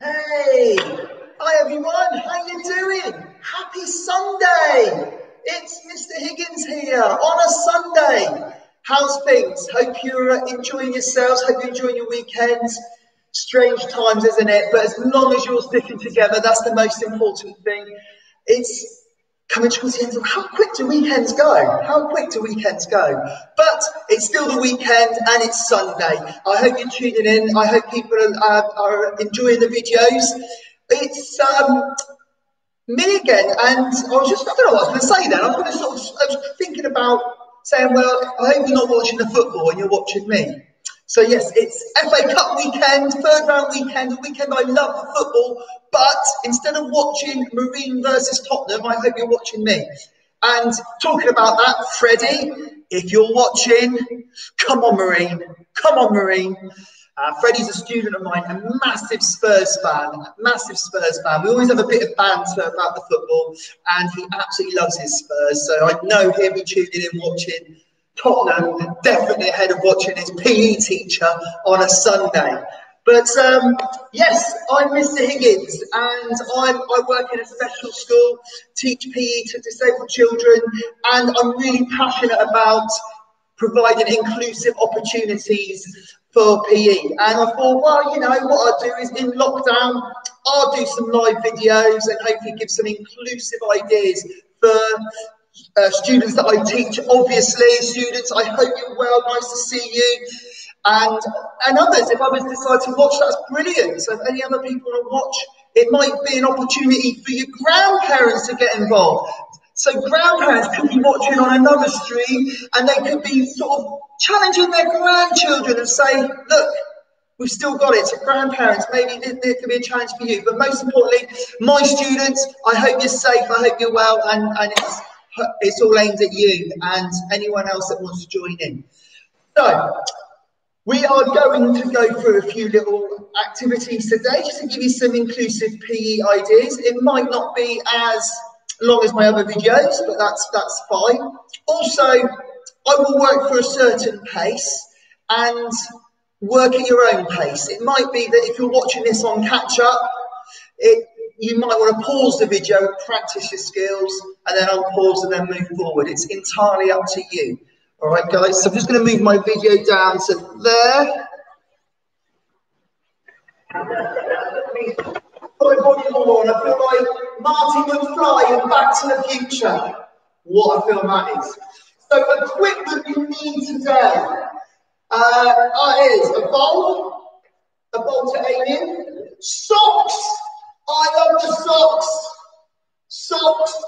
Hey, hi everyone, how you doing? Happy Sunday! It's Mr. Higgins here on a Sunday. How's things? Hope you're uh, enjoying yourselves, hope you're enjoying your weekends. Strange times, isn't it? But as long as you're sticking together, that's the most important thing. It's coming towards the end how quick do weekends go? How quick do weekends go? But it's still the weekend and it's Sunday. I hope you're tuning in. I hope people are, are enjoying the videos. It's um, me again, and I was just, I don't know what I was going to say then. I was going to sort of, I was thinking about saying, well, I hope you're not watching the football and you're watching me. So yes, it's FA Cup weekend, third round weekend, a weekend I love for football, but instead of watching Marine versus Tottenham, I hope you're watching me. And talking about that, Freddie, if you're watching, come on Marine, come on Marine. Uh, Freddie's a student of mine, a massive Spurs fan, massive Spurs fan. We always have a bit of banter about the football, and he absolutely loves his Spurs. So I know he'll be tuning in, watching Tottenham definitely ahead of watching his PE teacher on a Sunday. But um, yes, I'm Mr. Higgins and I'm, I work in a special school, teach PE to disabled children, and I'm really passionate about providing inclusive opportunities for PE. And I thought, well, you know, what I'll do is in lockdown, I'll do some live videos and hopefully give some inclusive ideas for uh, students that I teach, obviously, students, I hope you're well, nice to see you. And, and others, if others decide to watch, that's brilliant. So if any other people want to watch, it might be an opportunity for your grandparents to get involved. So grandparents could be watching on another stream and they could be sort of challenging their grandchildren and say, look, we've still got it. So grandparents, maybe there, could be a challenge for you. But most importantly, my students, I hope you're safe, I hope you're well, and, and it's it's all aimed at you and anyone else that wants to join in. So, we are going to go through a few little activities today just to give you some inclusive PE ideas. It might not be as long as my other videos, but that's that's fine. Also, I will work for a certain pace and work at your own pace. It might be that if you're watching this on catch up, it you might want to pause the video, practice your skills, and then unpause and then move forward. It's entirely up to you. All right, guys. So I'm just going to move my video down to there. On. I feel like Marty McFly in Back to the Future. What a film that is. So equipment you need today uh, is a bowl, a bowl to aim in, socks, I love the socks. Socks,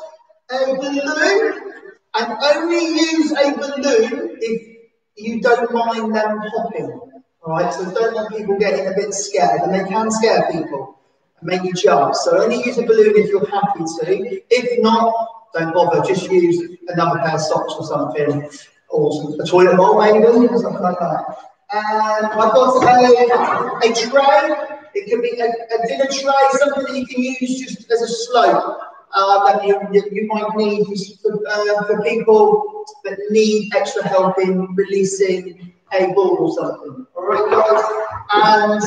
a balloon, and only use a balloon if you don't mind them popping. Alright, so don't want people getting a bit scared, and they can scare people and make you jump. So only use a balloon if you're happy to. If not, don't bother. Just use another pair of socks or something, or a toilet bowl maybe, or something like that. And I've got a, a tray it could be a, a dinner tray, something that you can use just as a slope uh, that you, you might need for, uh, for people that need extra help in releasing a ball or something. All right, guys? And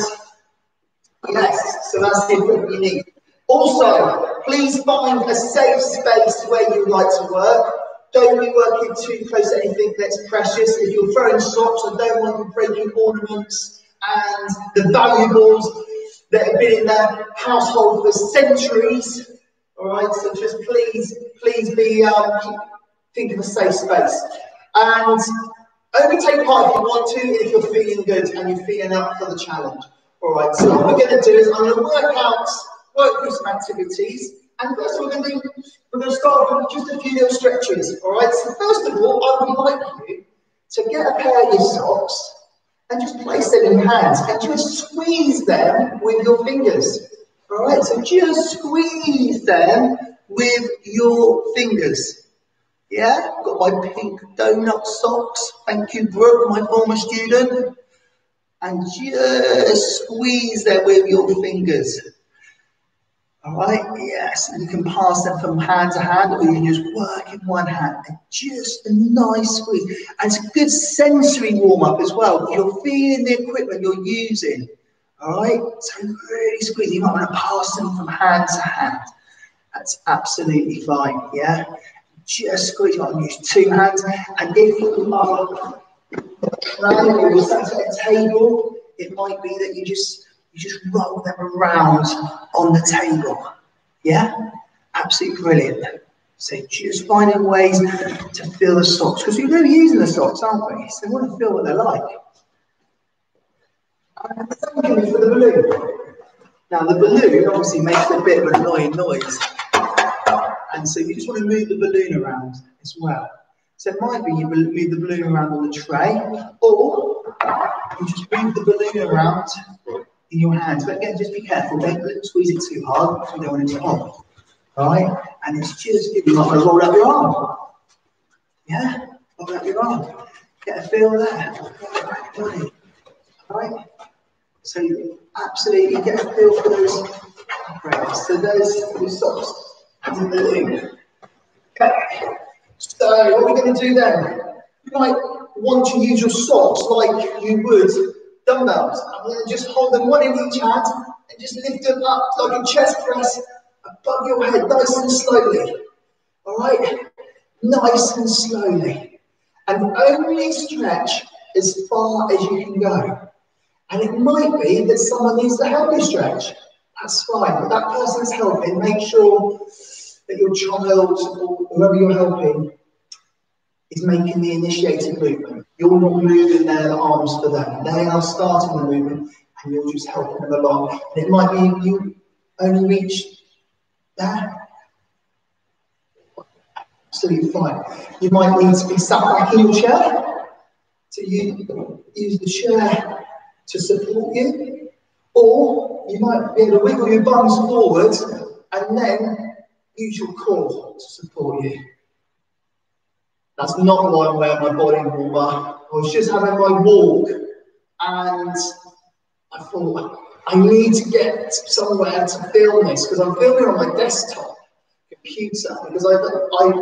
yes, so that's the equipment you need. Also, please find a safe space where you like to work. Don't be working too close to anything that's precious. If you're throwing socks, I don't want you breaking ornaments and the valuables that have been in their household for centuries. All right, so just please, please be um, think of a safe space, and only take part if you want to, if you're feeling good and you're feeling up for the challenge. All right, so what we're going to do is I'm going to work out, work through some activities, and first we're going to do, we're going to start with just a few little stretches. All right, so first of all, I would like you to get a pair of your socks and just place them in hands and just squeeze them with your fingers. All right, so just squeeze them with your fingers. Yeah, got my pink donut socks. Thank you, Brooke, my former student. And just squeeze them with your fingers. Right, yes, and you can pass them from hand to hand, or you can just work in one hand and just a nice squeeze. And it's a good sensory warm up as well. You're feeling the equipment you're using. All right, so really squeeze. You might want to pass them from hand to hand. That's absolutely fine. Yeah, just squeeze. You might use two hands, and if you are planning or at a table, it might be that you just you just roll them around on the table. Yeah, absolutely brilliant. So just finding ways to feel the socks because we're really using the socks, aren't we? So we want to feel what they're like. And the same for the balloon. Now the balloon obviously makes a bit of an annoying noise. And so you just want to move the balloon around as well. So it might be you move the balloon around on the tray, or you just move the balloon around in your hands. But again, just be careful, don't squeeze it too hard you don't want it to pop. Right? And it's just, you might roll up your arm. Yeah? Roll up your arm. Get a feel there. Right? So you absolutely get a feel for those. So there's the socks and the balloon. Okay. So what we're we going to do then? You might want to use your socks like you would dumbbells. I'm going to just hold them one in each hand and just lift them up like a chest press above your head, nice and slowly. All right? Nice and slowly. And only stretch as far as you can go. And it might be that someone needs to help you stretch. That's fine. But that person's helping, make sure that your child or whoever you're helping is making the initiating movement. You're not moving their arms for them. They are starting the movement and you're just helping them along. And it might be you only reach there. Absolutely fine. You might need to be sat back in your chair to use, the chair to support you. Or you might be able to wiggle your bums forward and then use your core to support you. That's not why I'm wearing my body warmer. I was just having my walk and I thought I need to get somewhere to film this because I'm filming on my desktop computer because I, I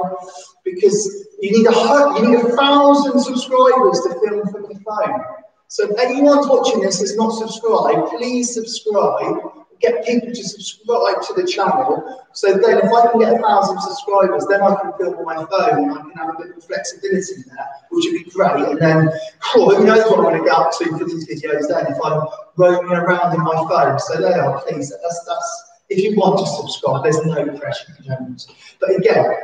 because you need a you need a thousand subscribers to film from your phone. So if anyone's watching this is not subscribed, please subscribe get people to subscribe to the channel. So then if I can get a thousand subscribers, then I can film on my phone and I can have a bit of flexibility there, which would be great. And then, oh, who knows what I'm going to get up to for these videos then if I'm roaming around in my phone. So there are, please. That's, that's, if you want to subscribe, there's no pressure you. But again,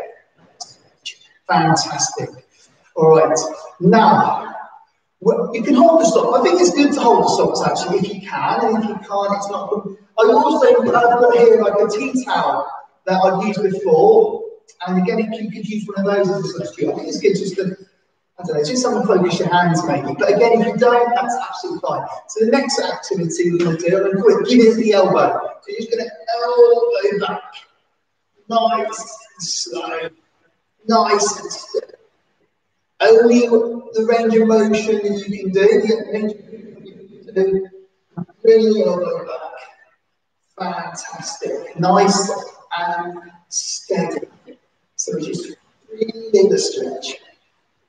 fantastic. All right, now, you can hold the sock. I think it's good to hold the socks actually if you can, and if you can't, it's not. I also have got here like a tea towel that I've used before, and again, you could use one of those as a substitute. I think it's good just to, I don't know, just something to focus your hands maybe. But again, if you don't, that's absolutely fine. So the next activity we're going to do, I'm going to give it the elbow. So you're just going to elbow back, nice and slow, nice and slow. Only the range of motion that you can do, the range of do, really elbow back. Fantastic. Nice and steady. So just breathe in the stretch.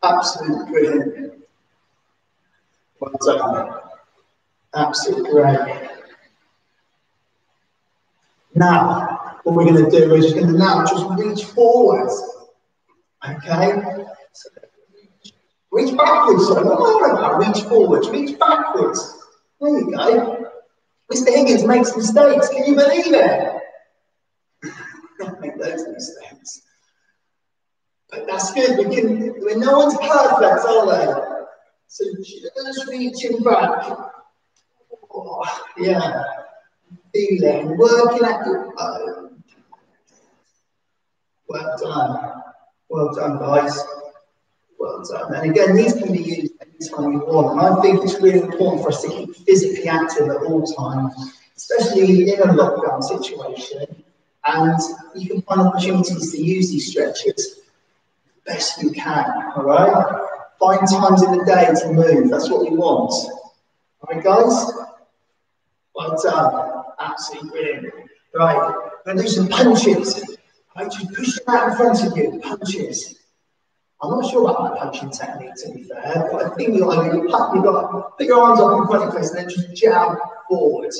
Absolutely brilliant. Well done. Absolutely great. Now, what we're going to do is just going to now just reach forwards. Okay? So Reach backwards, sorry. What am I about? Reach forwards, reach backwards. There you go. Mr. Higgins makes mistakes. Can you believe it? I make those mistakes. But that's good. We can, when no one's perfect, are they? So just reaching back. Oh, yeah. Feeling, working at your own. Well done. Well done, guys. Done. And again, these can be used anytime you want. And I think it's really important for us to keep physically active at all times, especially in a lockdown situation. And you can find opportunities to use these stretches best you can. All right? Find times in the day to move. That's what we want. All right, guys? Well done. Absolutely brilliant. Right, I'm going to do some punches. Right, just push them out in front of you. Punches. I'm not sure about that punching technique, to be fair, but I think you're like, you put, you've got put your arms up in front of your face and then just jab forward.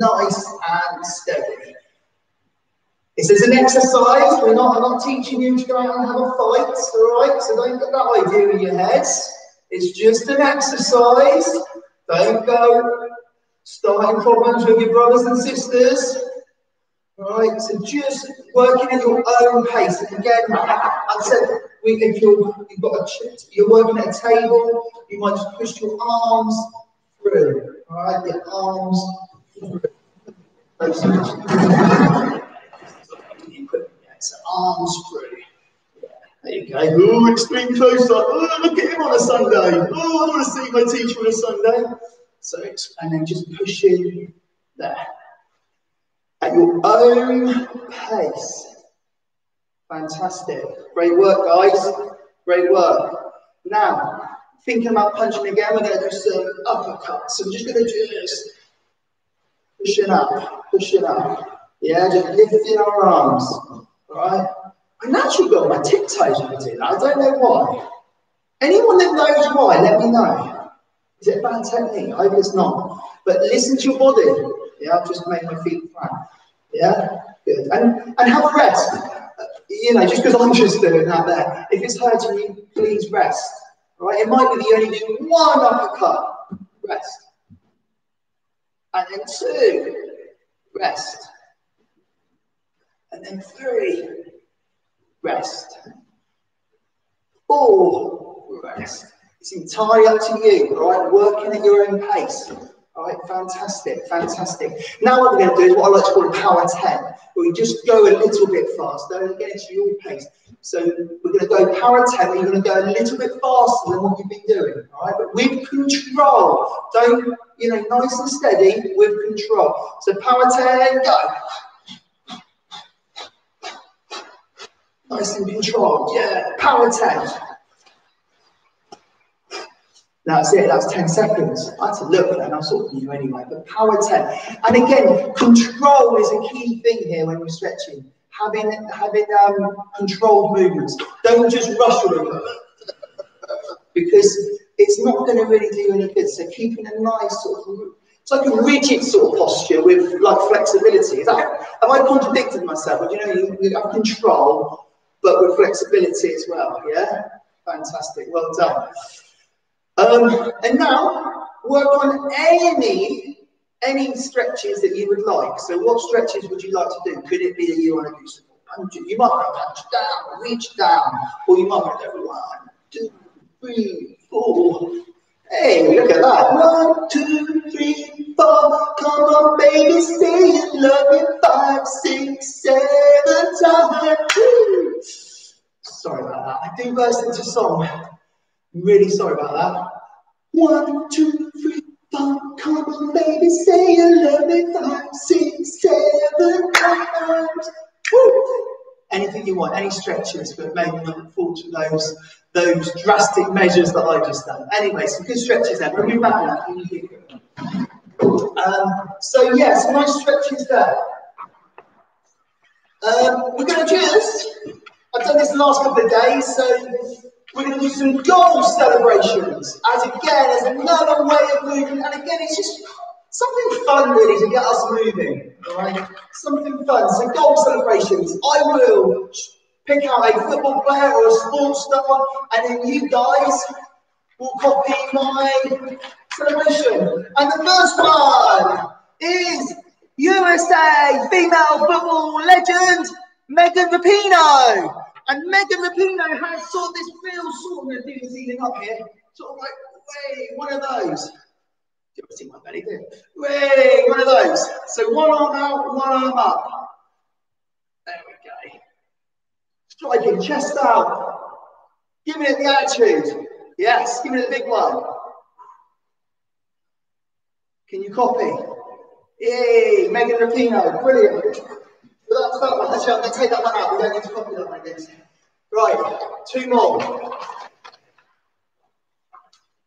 Nice and steady. This is an exercise. We're not, I'm not teaching you to go out and have a fight, all right? So don't get that idea in your heads. It's just an exercise. Don't go starting problems with your brothers and sisters. All right, so just working at your own pace. And again, I've said, if you're, you've got a, you're working at a table, you might just push your arms through. All right, your arms through. So arms through. There you go. Oh, extreme close up. Oh, look at him on a Sunday. Oh, I want to see my teacher on a Sunday. So, and then just pushing there at your own pace. Fantastic. Great work, guys. Great work. Now, thinking about punching again, we're going to do some uppercuts. So I'm just going to do this. Pushing up, pushing up. Yeah, just lifting our arms. All right? I naturally go on my tiptoes when I do that. I don't know why. Anyone that knows why, let me know. Is it bad technique? I hope it's not. But listen to your body. Yeah, I've just made my feet flat. Yeah, good. And and have a rest. You know, just because I'm just doing that there. If it's hurting you, please rest. Right, it might be you only do one uppercut. Rest. And then two. Rest. And then three. Rest. Four. Rest. It's entirely up to you, right? Working at your own pace. All right, fantastic, fantastic. Now what we're going to do is what I like to call a power 10, where we just go a little bit faster and get into your pace. So we're going to go power 10, you're going to go a little bit faster than what you've been doing, all right? But with control. Don't, you know, nice and steady with control. So power 10, go. Nice and controlled, yeah. Power 10. That's it, that's 10 seconds. I had to look and I saw you anyway, but power 10. And again, control is a key thing here when you're stretching. Having having um, controlled movements. Don't just rush with them. because it's not going to really do you any good. So keeping a nice sort of it's like a rigid sort of posture with like flexibility. Is that, have I contradicted myself? But you know, you, you have control, but with flexibility as well. Yeah, fantastic. Well done. Um, and now work on any any stretches that you would like. So what stretches would you like to do? Could it be that you want to do some punching? You might want to punch down, reach down, or you might want to do one, two, three, four. Hey, look at that. One, two, three, four. Come on, baby, say you love me. Five, six, seven times. Sorry about that. I do burst into song. I'm Really sorry about that. One, two, three, four. Come on, baby, say you love me. Five, six, seven times. Woo! Anything you want, any stretches, but maybe not fall to those those drastic measures that I just done. Anyway, some good stretches there. Bring me back now. Um, so yes, nice stretches there. Um, we're going to just. I've done this the last couple of days, so we're going to do some goal celebrations as again as another way of moving. And again, it's just something fun really to get us moving. All right, something fun. So goal celebrations. I will pick out a football player or a sports star, and then you guys will copy my celebration. And the first one is USA female football legend Megan Rapinoe. And Megan Rapinoe has sort of this real sort of, I'm going to do this even up here, sort of like, way, one of those. Do you ever see my belly there? Way, one of those. So one arm out, one arm up. There we go. Striking, chest out. Giving it the attitude. Yes, giving it the big one. Can you copy? Yay, Megan Rapinoe, oh, brilliant. But that's that. Actually, I'm going to take that one out. We don't need to copy that one again. Right, two more.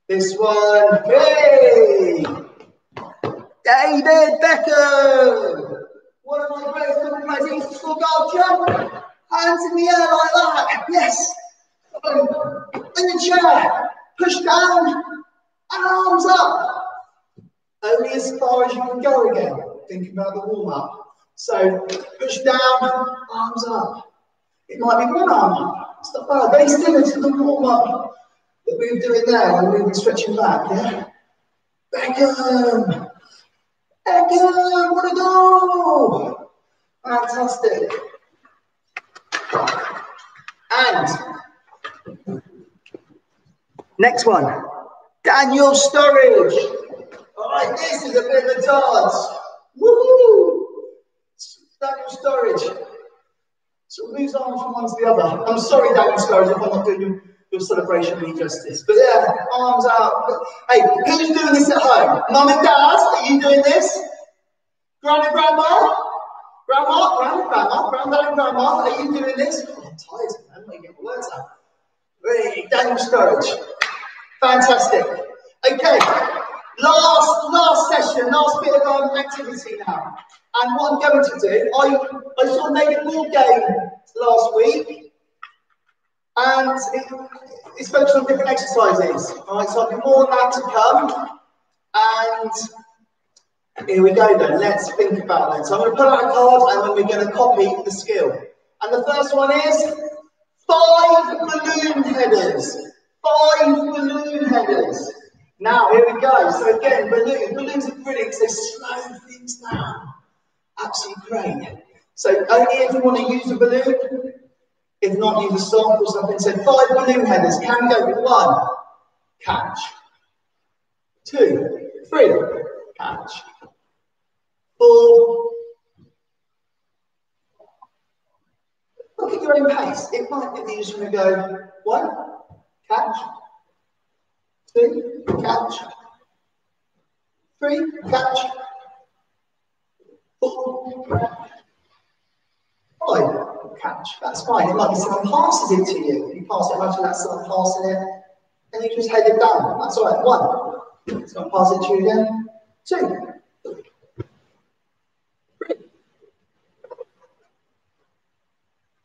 This one, hey! David Beckham! One of my greatest football players. He used to score goal jump. Hands in the air like that. Yes. Um, in the chair, push down, and arms up. Only as far as you can go again. Think about the warm up. So push down, arms up. It might be one arm up. It's not bad. Very similar to the warm up that we were doing there when we were stretching back. Yeah. Beckham. Beckham, what a goal! Fantastic. And next one, Daniel Sturridge. All right, this is a bit of a dance. Daniel Sturridge. So it moves on from one to the other. I'm sorry, Daniel Sturridge, if I'm not doing your, celebration any justice. But yeah, arms out. Hey, who's doing this at home? Mum and Dad, are you doing this? Granny, Grandma? Grandma, Grandma, Grandma, Granddad and Grandma, are you doing this? Oh, I'm tired, man. I get my words out. Hey, Daniel Sturridge. Fantastic. Okay, last last session, last bit of um, activity now. And what I'm going to do, I, I sort of made a board game last week, and it, it's focused on different exercises. All right, so I'll be more on that to come. And here we go then. Let's think about that. So I'm going to pull out a card, and then we're going to copy the skill. And the first one is five balloon headers. Five balloon headers. Now, here we go. So again, balloons. Balloons are brilliant because they slow things. Absolutely great. So only if you want to use a balloon, if not use a sock or something. So five balloon headers can go one, catch. Two, three, catch. Four. Look at your own pace. It might be that you to go one, catch. Two, catch. Three, catch. Five, catch. That's fine. It might be someone passes it to you. You pass it, imagine that's someone passing it, and you just head it down. That's all right. One. Someone pass it to you again. Two. Three.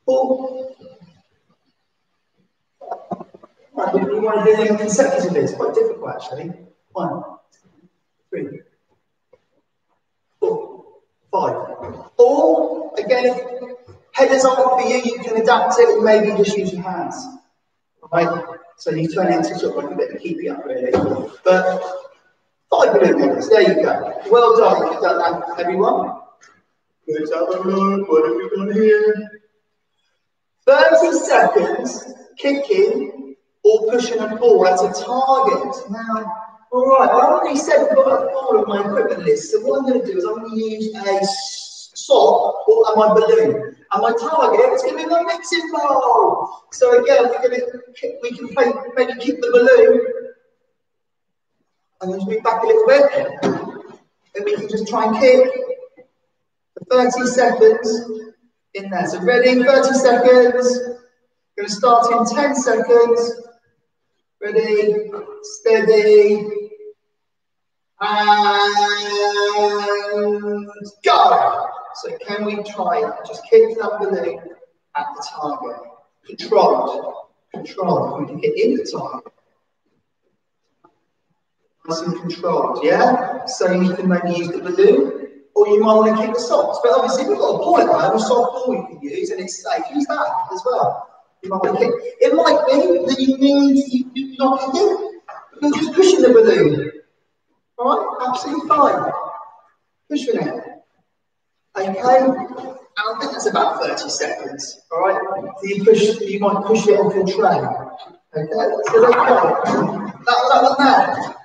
Four. Right, you want to do them consecutively. It's quite difficult actually. One, three, Five. Or, again, if headers aren't for you, you can adapt it and maybe just use your hands. Right? So you turn it into sort of like a bit of keepy up, really. But five headers, there you go. Well done, you've done that, everyone. Let's have a look, what have we got here? 30 seconds kicking or pushing a ball at a target. Now, all right, I already said we've got a ball on my equipment list. So what I'm going to do is I'm going to use a sock or my balloon. And my target is going to be my mixing bowl. So again, we're going to we can play, maybe keep the balloon and then move back a little bit. And we can just try and kick for 30 seconds in there. So ready, 30 seconds. Going to start in 10 seconds. Ready, steady, and go. So can we try that? Just kick that balloon at the target. Controlled. Controlled. We can get in the target. Nice and controlled, yeah? So you can maybe use the balloon, or you might want to keep the socks. But obviously, we've got a point there, a soft ball you can use, and it's safe. Use that as well. You might want to kick. It might be that you need, you're to do it. You're just pushing the balloon. All right, absolutely fine. Pushing it. Okay, and I think that's about 30 seconds. All right, so you push, you might push it off your tray. Okay, so there you. That, that.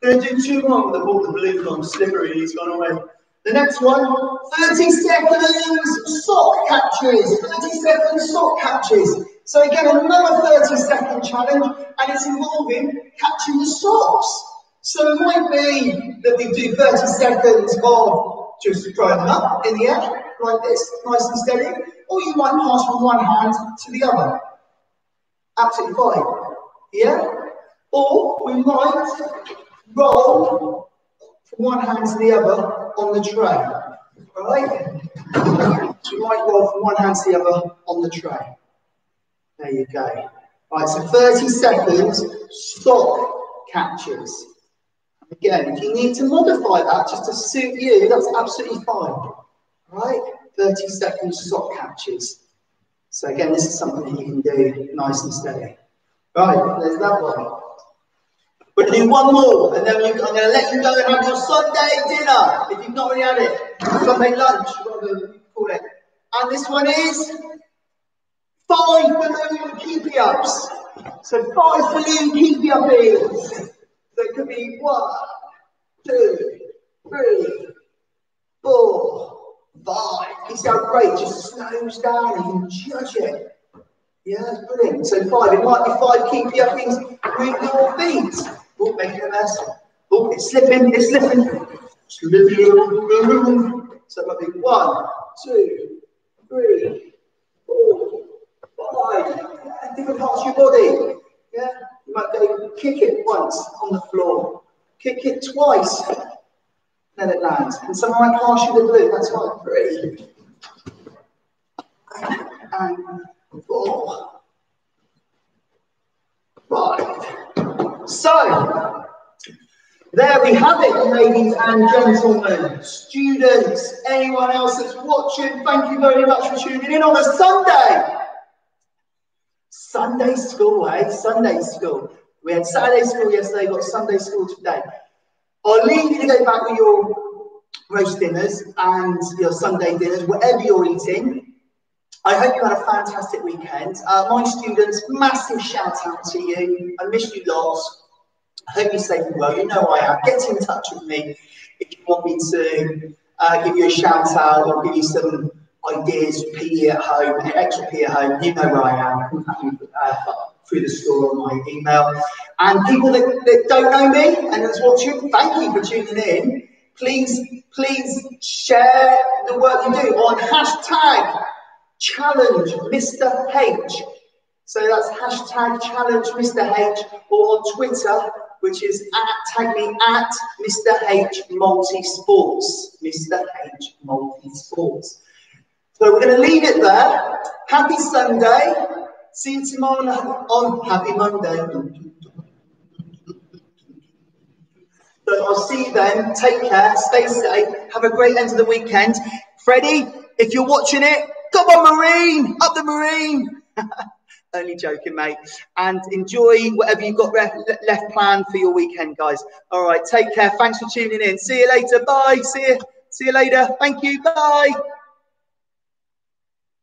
Going to do two more with the ball, the balloon's gone slippery, he's gone away. The next one, 30 seconds sock catches. 30 seconds sock catches. So again, another 30 second challenge, and it's involving catching the socks. So it might be that we do 30 seconds of just throwing them up in the air, like this, nice and steady, or you might pass from one hand to the other. Absolutely fine. Yeah? Or we might roll from one hand to the other on the tray. Right? You might roll from one hand to the other on the tray. There you go. Right, so 30 seconds, sock catches. Again, if you need to modify that just to suit you, that's absolutely fine. Right, 30 seconds sock catches. So again, this is something that you can do nice and steady. Right, there's that one. We're going to do one more, and then I'm going to let you go and have your Sunday dinner, if you've not already had it. Sunday lunch, whatever you call it. And this one is five balloon keepy ups. So five balloon keepy up So it could be one, two, three, four, five. He's going great, just slows down, you can judge it. Yeah, that's brilliant. So five, it might be five keepy uppings with your feet. Oh, making a mess. Oh, it's slipping, it's slipping. Slipping. So it might be one, two, three, four, five. Different parts of your body. Yeah, you might go kick it once on the floor, kick it twice, then it lands. And someone might pass you the blue. That's one, three, and four, five. So, there we have it, ladies and gentlemen, students, anyone else that's watching, thank you very much for tuning in on a Sunday. Sunday school, eh? Sunday school. We had Saturday school yesterday, got Sunday school today. I'll leave you to go back with your roast dinners and your Sunday dinners, whatever you're eating. I hope you had a fantastic weekend. Uh, my students, massive shout out to you. I miss you lots. I hope you're safe and well. You know I am. Get in touch with me if you want me to uh, give you a shout out or give you some ideas PE at home, extra PE at home. You know where I am. Uh, through the store on my email. And people that, that don't know me and that's watching, thank you for tuning in. Please, please share the work you do on hashtag challenge Mr. H. So that's hashtag challenge Mr. H or on Twitter which is at, tag me at Mr. H Multi Sports. Mr. H Multi Sports. So we're going to leave it there. Happy Sunday. See you tomorrow on Happy Monday. So I'll see you then. Take care. Stay safe. Have a great end of the weekend. Freddie, if you're watching it, come on, Marine! Up the Marine! Only joking, mate. And enjoy whatever you've got left planned for your weekend, guys. All right, take care. Thanks for tuning in. See you later. Bye. See you. See you later. Thank you. Bye.